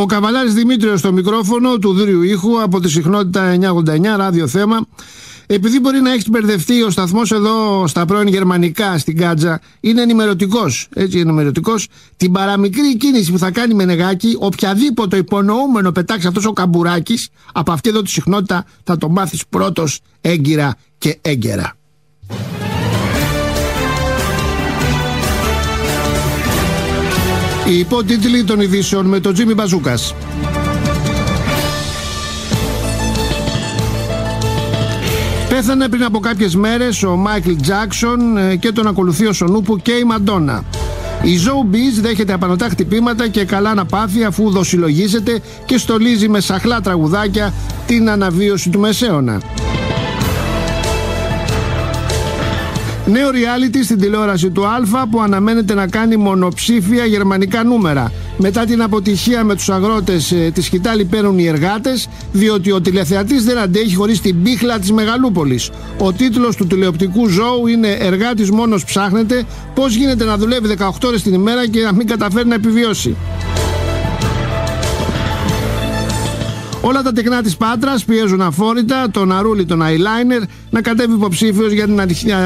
Ο Καβαλάρης Δημήτριος στο μικρόφωνο του δούριου ήχου από τη συχνότητα 989 ράδιο θέμα. Επειδή μπορεί να έχεις μπερδευτεί ο σταθμός εδώ στα πρώην γερμανικά στην Κάτζα, είναι ενημερωτικός. Έτσι, ενημερωτικός. Την παραμικρή κίνηση που θα κάνει με νεγάκι, οποιαδήποτε υπονοούμενο πετάξει αυτός ο καμπουράκι, από αυτή εδώ τη συχνότητα θα το μάθεις πρώτος έγκυρα και έγκαιρα. Οι υπότιτλοι των ειδήσεων με τον Τζίμι Μπαζούκας. Πέθανε πριν από κάποιες μέρες ο Μάικλ Τζάκσον ε, και τον ακολουθεί ο Σονούπου και η Μαντόνα. Η Μπίζ δέχεται απανοτά χτυπήματα και καλά να πάθει αφού δοσιλογίζεται και στολίζει με σαχλά τραγουδάκια την αναβίωση του Μεσαίωνα. Νέο reality στην τηλεόραση του Α που αναμένεται να κάνει μονοψήφια γερμανικά νούμερα. Μετά την αποτυχία με τους αγρότες ε, τη σκητάλη παίρνουν οι εργάτες διότι ο τηλεθεατής δεν αντέχει χωρίς την πίχλα της Μεγαλούπολης. Ο τίτλος του τηλεοπτικού ζώου είναι «Εργάτης μόνος ψάχνεται πώς γίνεται να δουλεύει 18 ώρες την ημέρα και να μην καταφέρει να επιβιώσει». Όλα τα τεκνά της Πάτρας πιέζουν αφόρητα τον Αρούλη, τον Αϊλάινερ, να κατέβει υποψήφιος για την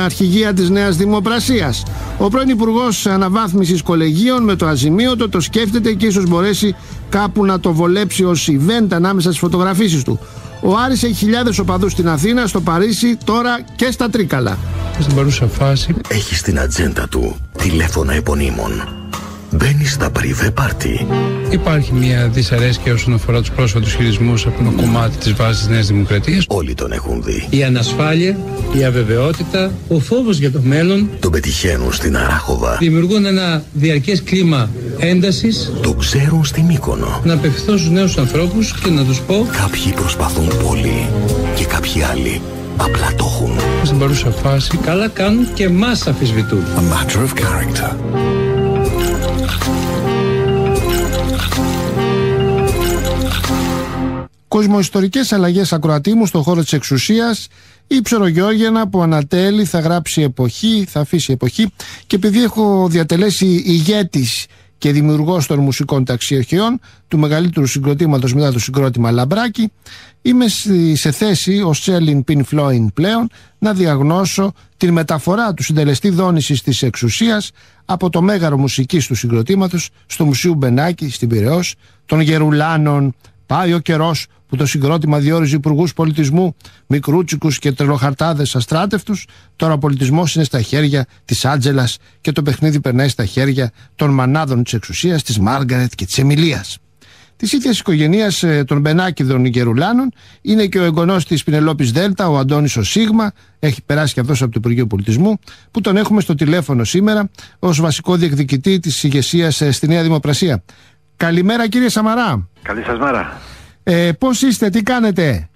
αρχηγία της Νέας Δημοπρασίας. Ο πρώην Υπουργός Αναβάθμισης Κολεγίων με το αζημίωτο το σκέφτεται και ίσως μπορέσει κάπου να το βολέψει ως event ανάμεσα στις φωτογραφίσεις του. Ο Άρης έχει χιλιάδες οπαδούς στην Αθήνα, στο Παρίσι, τώρα και στα Τρίκαλα. Στην παρούσα φάση. Έχεις στην ατζέντα του τηλέφωνα επωνύμων μπαίνει στα πριβέ πάρτι. Υπάρχει μια δυσαρέσκεια όσον αφορά τους πρόσφατους χειρισμούς από ένα κομμάτι της βάσης τη Νέας Δημοκρατίας. Όλοι τον έχουν δει. Η ανασφάλεια, η αβεβαιότητα, ο φόβος για το μέλλον. Τον πετυχαίνουν στην Αράχοβα. Δημιουργούν ένα διαρκές κλίμα έντασης. Το ξέρουν στην Μύκονο. Να απευθυνθώ στους νέους ανθρώπους και να τους πω. Κάποιοι προσπαθούν πολύ και κάποιοι άλλοι απλά το έχουν. Στην παρούσα φάση, καλά κάνουν και μας αφισβητούν. A matter of character. Κοσμοϊστορικές αλλαγές ακροατή μου στον χώρο της εξουσίας. Η Ψωρογιώργιανα που ανατέλει θα γράψει εποχή, θα αφήσει εποχή. Και επειδή έχω διατελέσει ηγέτης και δημιουργός των μουσικών ταξιοχειών του μεγαλύτερου συγκροτήματος μετά το συγκρότημα Λαμπράκη είμαι σε θέση ως Τσέλιν Πιν Φλόιν πλέον να διαγνώσω την μεταφορά του συντελεστή δόνησης της εξουσίας από το μέγαρο μουσικής του συγκροτήματος στο Μουσείο Μπενάκη στην Πυραιός των Γερουλάνων Πάει ο καιρός που το συγκρότημα διόριζε υπουργούς πολιτισμού, μικρούτσικους και τρελοχαρτάδες αστράτευτους. Τώρα ο πολιτισμός είναι στα χέρια της Άντζελας και το παιχνίδι περνάει στα χέρια των μανάδων της εξουσίας, της Μάργαρετ και της Εμιλίας. Της ίδιας οικογένεια ε, των Μπενάκηδων Γερουλάνων είναι και ο εγγονός της Πινελόπης Δέλτα, ο Αντώνης ο Σίγμα, έχει περάσει και αυτός από το Υπουργείο Πολιτισμού, που τον έχουμε στο τηλέφωνο σήμερα ως βασικό διεκδικητή της ηγεσίας ε, στη Νέα Δημοπρασία. Καλημέρα κύριε Σαμαρά. Καλή σας μέρα. Ε, πώς είστε, τι κάνετε;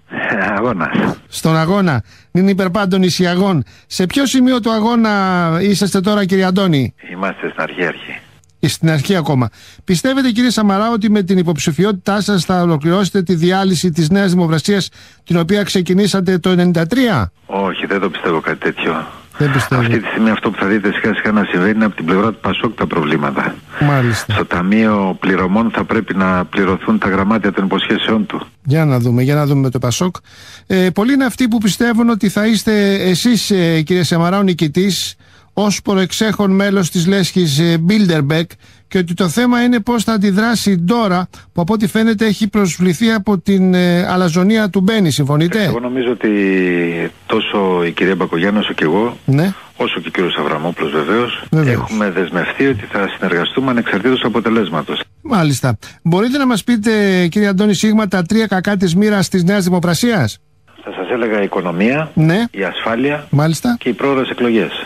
Αγώνας. Στον αγώνα. Είναι υπερπάντων νησιαγών. Σε ποιο σημείο του αγώνα είσαστε τώρα κύριε Αντώνη; Είμαστε στην αρχή αρχή. Ε, στην αρχή ακόμα. Πιστεύετε κύριε Σαμαρά ότι με την υποψηφιότητά σας θα ολοκληρώσετε τη διάλυση της Νέας Δημοκρασίας την οποία ξεκινήσατε το 1993. Όχι, δεν το πιστεύω κάτι τέτοιο. Δεν πιστεύω. Αυτή τη στιγμή αυτό που θα δείτε σιγά σιγά να συμβαίνει είναι από την πλευρά του Πασόκ τα προβλήματα. Μάλιστα. Στο Ταμείο Πληρωμών θα πρέπει να πληρωθούν τα γραμμάτια των υποσχέσεών του. Για να δούμε, για να δούμε το Πασόκ. Ε, πολλοί είναι αυτοί που πιστεύουν ότι θα είστε εσείς ε, κύριε Σεμαρά ο νικητής ως προεξέχον μέλος της λέσχης ε, Bilderbeck και ότι το θέμα είναι πώς θα αντιδράσει η Ντόρα που από ό,τι φαίνεται έχει προσβληθεί από την ε, αλαζονία του Μπένι. Συμφωνείτε; Εγώ νομίζω ότι τόσο η κυρία Μπακογιάννη όσο και εγώ ναι. όσο και ο κύριος Αβραμόπουλος βεβαίως, έχουμε δεσμευτεί ότι θα συνεργαστούμε ανεξαρτήτως αποτελέσματος. Μάλιστα. Μπορείτε να μας πείτε κύριε Αντώνη Σίγμα τα τρία κακά της μοίρας της Νέας Δημοπρασίας; Θα σας έλεγα η οικονομία, ναι. η ασφάλεια Μάλιστα. και οι πρόοδες εκλογές.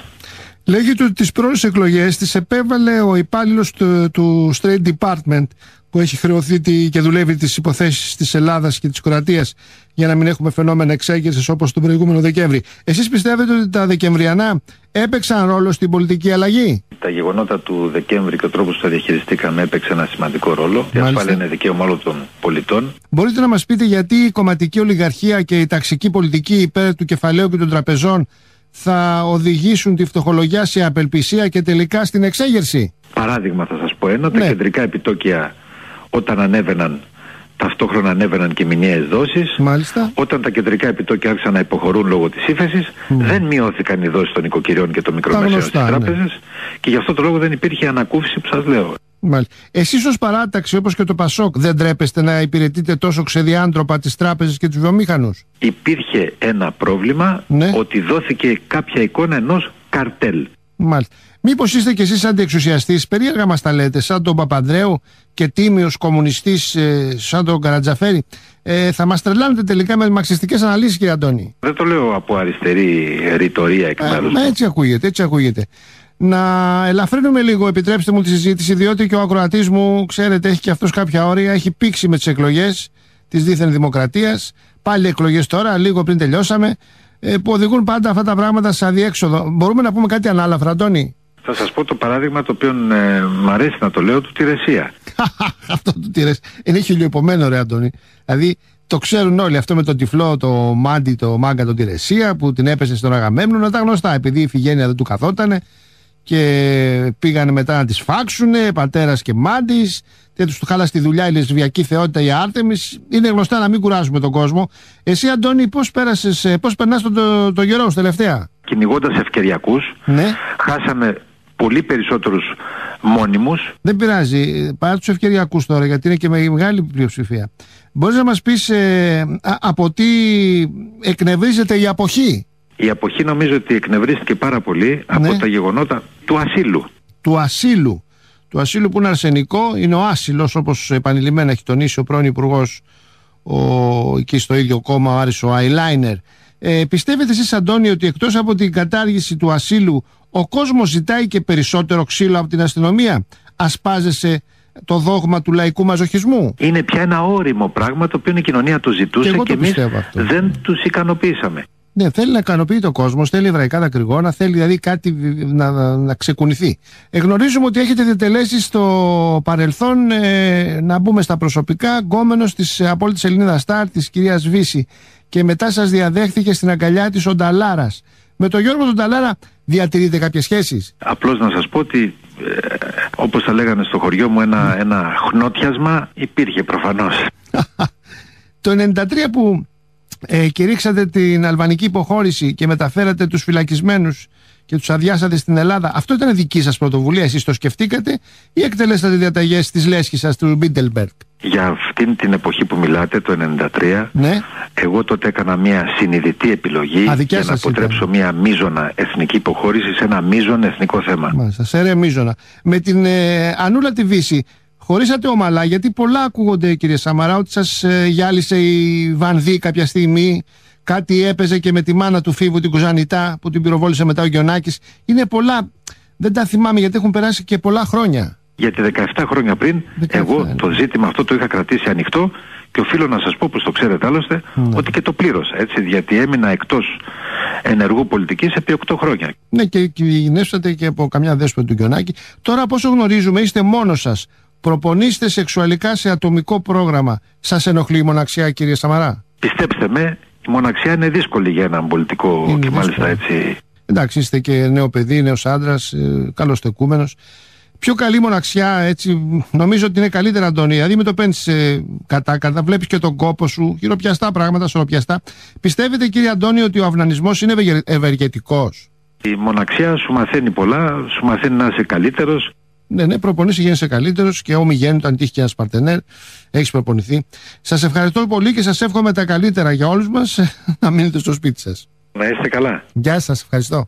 Λέγεται ότι τις πρώτες εκλογές τις επέβαλε ο υπάλληλος του, του State Department που έχει χρεωθεί και δουλεύει τις υποθέσεις της Ελλάδας και της Κροατίας για να μην έχουμε φαινόμενα εξέγερσης όπως τον προηγούμενο Δεκέμβρη. Εσείς πιστεύετε ότι τα Δεκεμβριανά έπαιξαν ρόλο στην πολιτική αλλαγή; Τα γεγονότα του Δεκέμβρη και ο τρόπος που τα διαχειριστήκαμε έπαιξε ένα σημαντικό ρόλο. Η ασφάλεια είναι δικαίωμα όλων των πολιτών. Μπορείτε να μας πείτε γιατί η κομματική ολιγαρχία και η ταξική πολιτική υπέρ του κεφαλαίου και των τραπεζών θα οδηγήσουν τη φτωχολογιά σε απελπισία και τελικά στην εξέγερση. Παράδειγμα θα σας πω ένα, τα ναι. κεντρικά επιτόκια όταν ανέβαιναν ταυτόχρονα ανέβαιναν και μηνιαίες δόσεις. Μάλιστα. Όταν τα κεντρικά επιτόκια άρχισαν να υποχωρούν λόγω της ύφεσης, δεν μειώθηκαν οι δόσεις των οικοκυριών και των μικρομεσαίων στις γνωστά, ναι. τράπεζες και γι' αυτό το λόγο δεν υπήρχε ανακούφιση που σας λέω. Μάλιστα. Εσείς ως παράταξη όπως και το ΠΑΣΟΚ δεν τρέπεστε να υπηρετείτε τόσο ξεδιάντροπα τις τράπεζες και τους βιομήχανους; Υπήρχε ένα πρόβλημα Ναι. ότι δόθηκε κάποια εικόνα ενός καρτέλ. Μάλιστα. Μήπως είστε κι εσείς αντιεξουσιαστής, περίεργα μας τα λέτε, σαν τον Παπανδρέου και τίμιος κομμουνιστής σαν τον Καρατζαφέρη. Ε, θα μας τρελάνετε τελικά με μαξιστικές αναλύσεις, κύριε Αντώνη. Δεν το λέω από αριστερή ρητορία εκ Ε, μέρους μα μου. έτσι ακούγεται, έτσι ακούγεται. Να ελαφρύνουμε λίγο, επιτρέψτε μου τη συζήτηση, διότι και ο ακροατής μου, ξέρετε, έχει και αυτός κάποια όρια, έχει πήξει με τις εκλογές της δίθεν δημοκρατίας. Πάλι εκλογές τώρα, λίγο πριν τελειώσαμε, ε, που οδηγούν πάντα αυτά τα πράγματα σε αδιέξοδο. Μπορούμε να πούμε κάτι ανάλαφρα, Αντώνη; Θα σας πω το παράδειγμα το οποίο ε, μ' αρέσει να το λέω του Τηρεσία. αυτό το τυρέ. Είναι χιλιοεπομένο, ρε Αντώνη. Δηλαδή το ξέρουν όλοι αυτό με τον τυφλό, το μάντι, το μάγκα, τον Τηρεσία που την έπεσε στον Αγαμέμνονα. Τα γνωστά. Επειδή η Φιγένεια δεν του καθότανε και πήγανε μετά να τη φάξουνε, πατέρας και μάντι. Και τους χάλασε τη δουλειά η λεσβιακή θεότητα η Άρτεμις. Είναι γνωστά να μην κουράζουμε τον κόσμο. Εσύ, Αντώνη, πώς πέρασες, πώς περνάς τον το, το καιρό σου τελευταία; Κυνηγώντας ευκαιριακούς, Ναι, χάσαμε πολύ περισσότερους μόνιμους δεν πειράζει. Παρά τους ευκαιριακούς τώρα, γιατί είναι και με μεγάλη πλειοψηφία. Μπορείς να μας πεις ε, α- από τι εκνευρίζεται η αποχή; Η αποχή νομίζω ότι εκνευρίστηκε πάρα πολύ Ναι. από τα γεγονότα του ασύλου. του ασύλου. Του ασύλου που είναι αρσενικό, είναι ο άσυλος, όπως επανειλημμένα έχει τονίσει ο πρώην Υπουργός εκεί στο ίδιο κόμμα, ο Άρης ο Άιλάινερ. Ε, πιστεύετε εσείς Αντώνη ότι εκτός από την κατάργηση του ασύλου ο κόσμος ζητάει και περισσότερο ξύλο από την αστυνομία; Ασπάζεσαι το δόγμα του λαϊκού μαζοχισμού; Είναι πια ένα όριμο πράγμα το οποίο η κοινωνία το Και ζητούσε εγώ και, το εμείς πιστεύω αυτό. δεν τους ικανοποίησαμε. Ναι, θέλει να ικανοποιεί το κόσμο, θέλει εβραϊκά δακρυγόνα, θέλει δηλαδή κάτι να, να, να ξεκουνηθεί. Ε, γνωρίζουμε ότι έχετε διατελέσει στο παρελθόν, ε, να μπούμε στα προσωπικά, γκόμενος της απόλυτης Ελληνίδας Στάρ, της κυρίας Βύση. Και μετά σας διαδέχθηκε στην αγκαλιά της ο Νταλάρας. Με τον Γιώργο τον Νταλάρα διατηρείτε κάποιες σχέσεις; Απλώς να σας πω ότι ε, όπως τα λέγανε στο χωριό μου ένα, ένα χνότιασμα υπήρχε προφανώς. Το 93 που ε, κηρύξατε την αλβανική υποχώρηση και μεταφέρατε τους φυλακισμένους και τους αδειάσατε στην Ελλάδα, αυτό ήταν δική σας πρωτοβουλία, εσείς το σκεφτήκατε ή εκτελέσατε διαταγές της λέσχης σας του Μπίλντερμπεργκ; Για αυτήν την εποχή που μιλάτε, το 1993, Ναι, εγώ τότε έκανα μια συνειδητή επιλογή Α, δικιά για να σας ήταν. αποτρέψω μια μείζωνα εθνική υποχώρηση σε ένα μείζον εθνικό θέμα. μάλιστα, σε ρε μείζωνα. Με την ε, Ανούλα τη Βύση, χωρίσατε ομαλά, γιατί πολλά ακούγονται κύριε Σαμαρά ότι σας ε, γυάλισε η Βανδί κάποια στιγμή, κάτι έπαιζε και με τη μάνα του Φίβου την Κουζανιτά που την πυροβόλησε μετά ο Γιονάκης. Είναι πολλά, δεν τα θυμάμαι γιατί έχουν περάσει και πολλά χρόνια. Γιατί 17 χρόνια πριν 17, εγώ ναι. το ζήτημα αυτό το είχα κρατήσει ανοιχτό και οφείλω να σας πω, που το ξέρετε άλλωστε, Ναι. ότι και το πλήρωσα, έτσι, γιατί έμεινα εκτός ενεργού πολιτικής επί 8 χρόνια. Ναι, και κινήσατε και από καμιά δέσποτη του Γιονάκη. Τώρα, πόσο γνωρίζουμε, είστε μόνος σας. Προπονείστε σεξουαλικά σε ατομικό πρόγραμμα. Σας ενοχλεί η μοναξιά, κύριε Σαμαρά; Πιστέψτε με, η μοναξιά είναι δύσκολη για έναν πολιτικό Είναι και μάλιστα δύσκολη. έτσι Εντάξει, είστε και νέο παιδί, νέος άντρας, καλοστεκούμενο. Πιο καλή μοναξιά, έτσι, νομίζω ότι είναι καλύτερα, Αντώνη. Δηλαδή, μην το παίρνεις κατά κατά, βλέπεις και τον κόπο σου, χειροπιαστά πράγματα, σωροπιαστά. Πιστεύετε, κύριε Αντώνη, ότι ο αυνανισμός είναι ευεργε- ευεργετικός; Η μοναξιά σου μαθαίνει πολλά, σου μαθαίνει να είσαι καλύτερος Ναι, ναι, προπονήσεις, γίνεσαι καλύτερος και ομιγέννητο, αν τύχει και ένας παρτενέρ, έχεις προπονηθεί. Σας ευχαριστώ πολύ και σας εύχομαι τα καλύτερα για όλους μας να μείνετε στο σπίτι σας. να είστε καλά. Γεια σας, ευχαριστώ.